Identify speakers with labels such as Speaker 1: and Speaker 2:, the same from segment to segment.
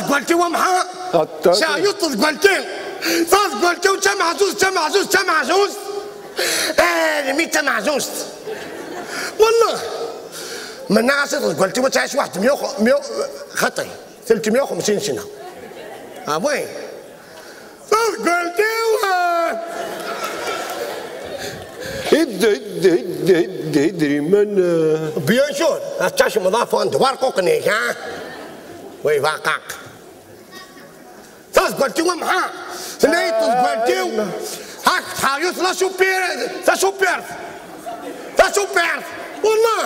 Speaker 1: صاد قلتي ومحا شايط قلتي صاد قلتي وجمع زوز جمع زوز جمع زوز آه مي جمع زوز والله. من ناس قلتي وتعيش واحد 100 100 خطي. 350 سنة. آه وين؟ صاد قلتي
Speaker 2: إد إد إد إد إدري من
Speaker 1: بيان شور تعيش مضاف وأنت وارقوقني ها؟ وي قلتي ومحا سنيت قلتي هاك حايوث لا سوبير لا سوبير. لا سوبير. والله.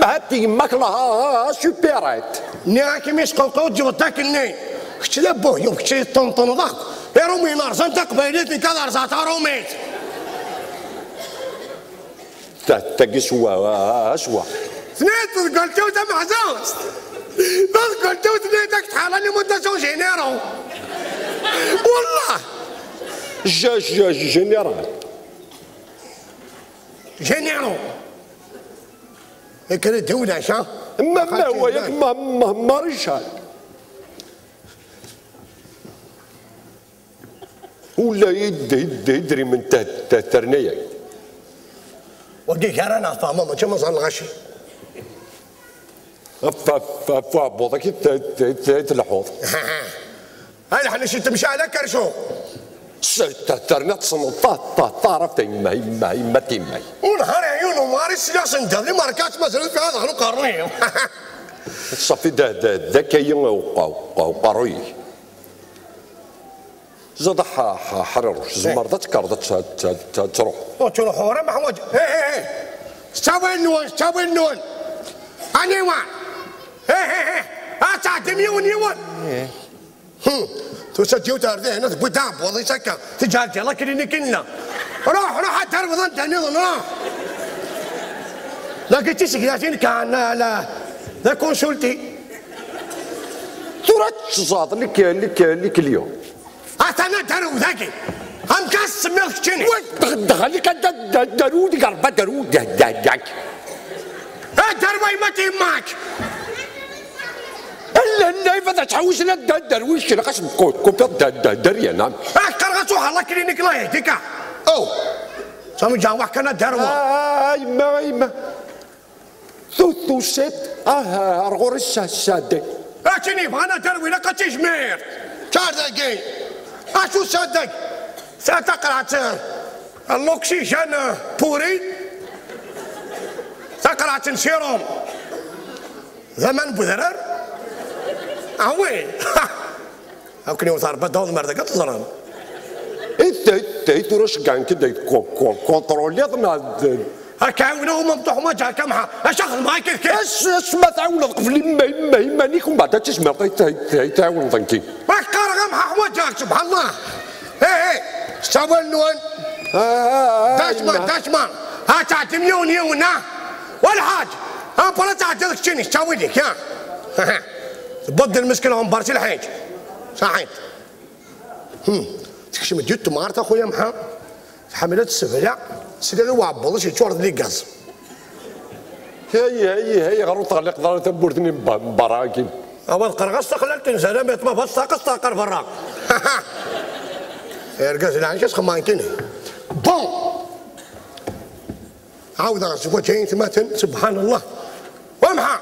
Speaker 2: ما هاتي ماك لها سوبيرات.
Speaker 1: نياكي مش قوقو تجيب تاكلني كش لبوه يوم كش طنطن ضاق يا رومي نار زنت قبيلتني كذا رزات روميت.
Speaker 2: تاقي سوا سوا.
Speaker 1: سنيت قلت له سمع زوز بس قلت له سنيتك تحالني مدة سو جينيرو والله.
Speaker 2: جا جا جنرال
Speaker 1: جينيرو هيك الدولة شا.
Speaker 2: ما ما هو ياك ما ما ما رجال. ولا يد يد يدري من تحت ترنية.
Speaker 1: وديك أنا فاهمة ما صار الغشي؟
Speaker 2: فابوضك تلحوظ
Speaker 1: هاي إحنا شفت مش على كرشو
Speaker 2: ترنية تصنع طارف تيما يما يما تيما
Speaker 1: ونهار عيونه مارس لا سندر ماركات مثلا في هذا قرني
Speaker 2: صافي دا دا ذكي وقروي زاد حرروش زمرضة كرضة تروح.
Speaker 1: وتروح حورة مع وجه إيه إيه إيه. استوي النون استوي النون أني إيه إيه إيه ميون يون تو سجيو تاردي هنا بدام بوضي سكا تجال جلا كليني كنا روح روح ترفض انت نظن روح لكن تسك ياسين كان لا لا كونسولتي
Speaker 2: ترى تزاد لك لك لك اليوم
Speaker 1: اتانا درو ذاكي هم كاس ملك تشيني
Speaker 2: دخلك درود قربة درود داك
Speaker 1: دروي ما تيماك
Speaker 2: لا فدا تحوش لا درويش لا قسم كوبا دريا نعم.
Speaker 1: كرغتو الله كلينيك لا يهديك. أو. سامي جا واحد كان دروا
Speaker 2: اي ما اي ما ثو ثو سيت آه ارغور السادة
Speaker 1: لكني أنا دروي لك تجمير شهر دقيقة اشو صدق ستقرأ الاكسجين بوري. تقرأ سيروم زمن بذرر. اوي هاكني وصار بدون مرة قلت
Speaker 2: انت انت تروش كان كده كونترولي
Speaker 1: هكا ونو ممدوح ما جا كمها اشغل معاك كيف
Speaker 2: اش اش ما تعاون قبل ما ما ما نيكم بعد تسمع تعاون ظنكي
Speaker 1: ما كرغم حوجك سبحان الله إيه إيه سوى النون دشمان دشمان ها تعطي مليون يونا ولا حاجة ها بلا تعطي لك شنو تسوي لك يا بدل المشكلة هم بارسي الحاج صحيح. هم. تكشم جيت مارت أخويا محا. حملت السفلة سيدي وعبوض شي تشورد لي غاز
Speaker 2: هي هي هي غير طلق ضرر تبورتني براكي.
Speaker 1: اول قرغس استقللت انسان ما بس طاقس طاقر فراق كيس خمان كني بون! عاود غسوا جايين ثماتن سبحان الله ومحا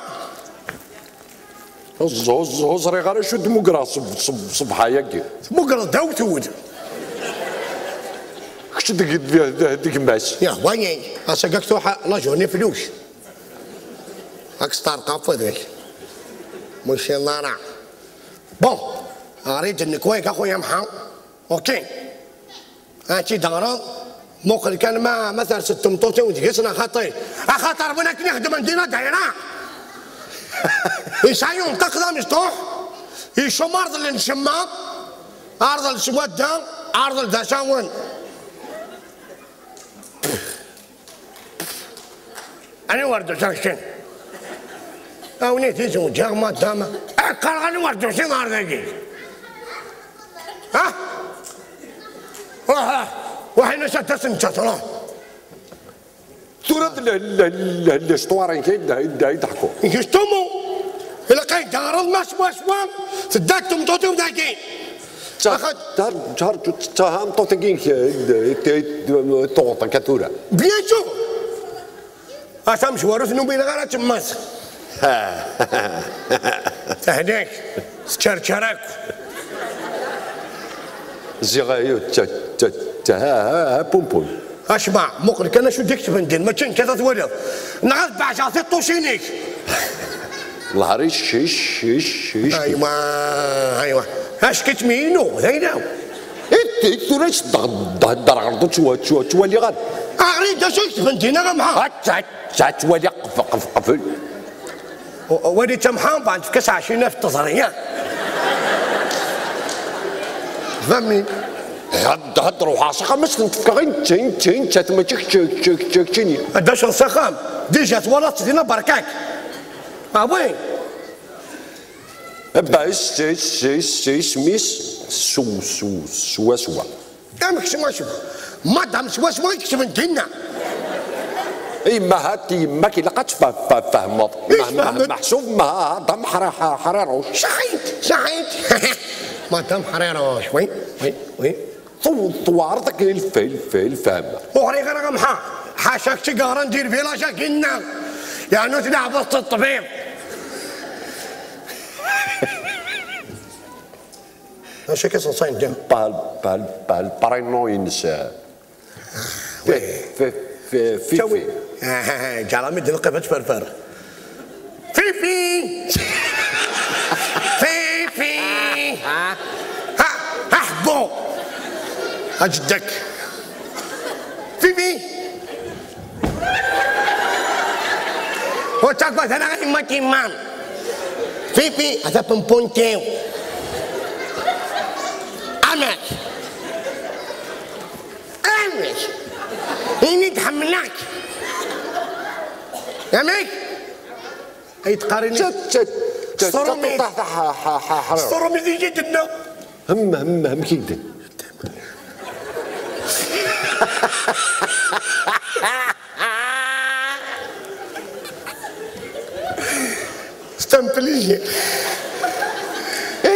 Speaker 2: زوز زوز ري غير شو ديمقراطي صبحا ياكي.
Speaker 1: بقرا داو تود
Speaker 2: كش ديك ديك ماس
Speaker 1: يا وين اسقك توحى لا جوني فلوس. هاك ستار قاف ذيك. مش الله بون أريد إنك وين اخويا محا أوكي. هاتي دارا موقع كان ما مثلا ست مطوطي وتقيسنا خطي أخاطر بنك نخدم عندنا دايرة. يسعيون تقدم يسطوح يشم أرض الانشمام أرض السوده ارض الدشاون أنا ورد شرشن أو نيتي زوجها ما دام قال غني ورد شي نهار ذاكي ها؟ واه وحين شتت سنتنا
Speaker 2: تورد الاسطوار كاين يضحكوا.
Speaker 1: يشتموا. ما شوا شوا تداك تمطوطي وداكين أخذ.
Speaker 2: دار جار تهم طوتين طوطا كثورة.
Speaker 1: بيان سور أسا مشوارو شنو بين غير تماس هناك تشرشراك
Speaker 2: زيغايو تا تا تا بوم بوم.
Speaker 1: اسمع مقلك أنا شو ديك تبندين ما كان كذا تولد نعرف بعشا طوشينيك.
Speaker 2: الهريش شيش شيش شيش
Speaker 1: ايوا ايوا اش كتمينو زينو
Speaker 2: انت توريش دار عرضو تشوا تشوا تشوا لي غاد
Speaker 1: اغري دا شو تبندين أنا معها
Speaker 2: تا تا تشوا لي قف قف قفل
Speaker 1: ودي تمحان بعد في كاس عشرين في التصرية فهمني
Speaker 2: هاد هضروا حاصقه مش نتفكرين تين تين تا ما تشك تشك تشك تشك تشيني
Speaker 1: داش السخام ديجا تولط دينا بركاك آه وين
Speaker 2: باش سيس سيس سيس ميس سو سو سوا سوا
Speaker 1: دامك شو شو ما دام سوا سوا يكتب ندينا
Speaker 2: اي ما هاتي ما كي لقات
Speaker 1: فهمت؟
Speaker 2: محسوب ما هذا حرا حرا
Speaker 1: شحيت شحيت ما دام حريرة وين وين وين
Speaker 2: طو طوارتك الفيل فيل فهم
Speaker 1: وغري غير غمحا حاشاك تقارا ندير فيلا شاكينا يعني تلعب وسط الطبيب اش كيس صاين جا
Speaker 2: بال بال بال بارينوينس في في في في
Speaker 1: شوي.
Speaker 2: في.
Speaker 1: جرامي دلقة بتفرفر فيفي. فيفي. ها احبو أجدك. فيفي. وتاكو أنا غادي ما كيمان فيفي هذا بمبونتيو. أمك أمك إني تحملك يا ميك. أي تقارني. صرمي.
Speaker 2: حرا
Speaker 1: صروا من جدنا
Speaker 2: هم هم هم كيدا
Speaker 1: استنفلية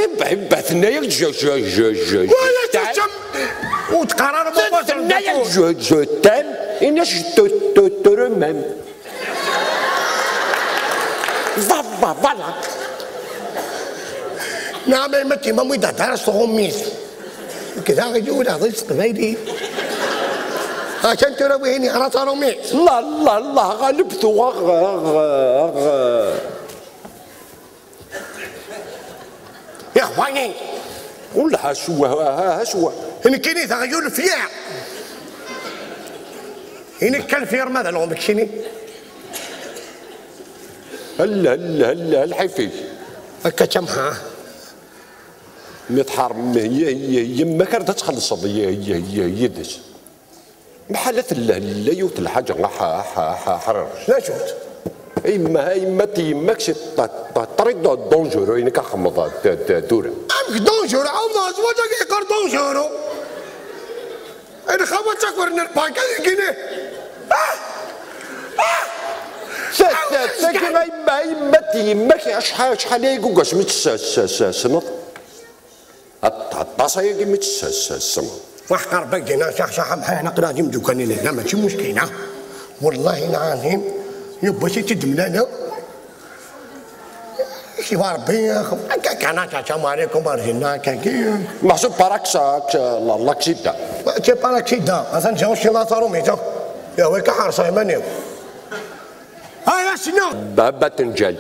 Speaker 2: إيه بعد بعثنا يا جو جو جو جو
Speaker 1: ولا تشم. وتقارن
Speaker 2: بعثنا يا جو جو تام إنش تو تو تو رمم. فا فا
Speaker 1: نعم ما ميدا دارس غميس كذا غيجوا لا رزق غيري عشان ترويني على صاروميس
Speaker 2: لا لا لا غلبتو غ غ غ.
Speaker 1: يا اخواني.
Speaker 2: ولا شو ها شو
Speaker 1: إن كيني تغير الفياع إن كان فير ماذا لو مكشيني
Speaker 2: هل هل هل الحفيف
Speaker 1: هكا تمحى
Speaker 2: متحار يما كانت تخلص هي هي هي يدش بحالة لا يوت الحاجة حرر.
Speaker 1: لا شفت
Speaker 2: إما إما تيماكش طريق دونجورو إنك خمضة دورة.
Speaker 1: أمك دونجورو ناس وجهك يقر دونجورو أنا خبر تكبر إن البانكا يجيني
Speaker 2: ساكن إما إما تيماك شحال شحال يقوقش متسنط الطاسة يجي متسنط
Speaker 1: وحقر بقينا شح شح محينا قراجم دوكاني لنا ماشي مشكلة والله العظيم يبا شي تدمنا شي ربي كان السلام عليكم ارجلنا كاكي
Speaker 2: محسوب باراكسا الله كسيدا
Speaker 1: شي بالك شي دا أصلا جاو شي لا صاروا ميتا يا ويك حار صايمانيو. هاي شنو؟
Speaker 2: بابا تنجل.